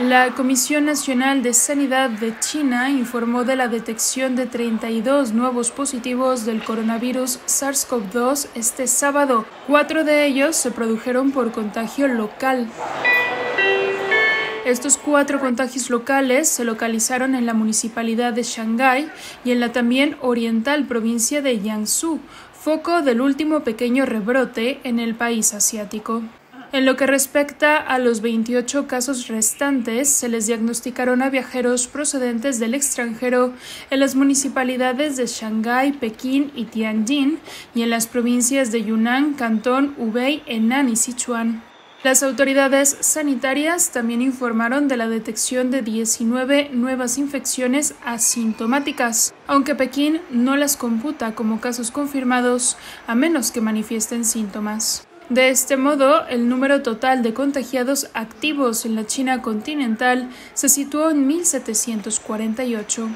La Comisión Nacional de Sanidad de China informó de la detección de 32 nuevos positivos del coronavirus SARS-CoV-2 este sábado. Cuatro de ellos se produjeron por contagio local. Estos cuatro contagios locales se localizaron en la municipalidad de Shanghái y en la también oriental provincia de Jiangsu, foco del último pequeño rebrote en el país asiático. En lo que respecta a los 28 casos restantes, se les diagnosticaron a viajeros procedentes del extranjero en las municipalidades de Shanghái, Pekín y Tianjin y en las provincias de Yunnan, Cantón, Hubei, Henan y Sichuan. Las autoridades sanitarias también informaron de la detección de 19 nuevas infecciones asintomáticas, aunque Pekín no las computa como casos confirmados a menos que manifiesten síntomas. De este modo, el número total de contagiados activos en la China continental se situó en 1.748.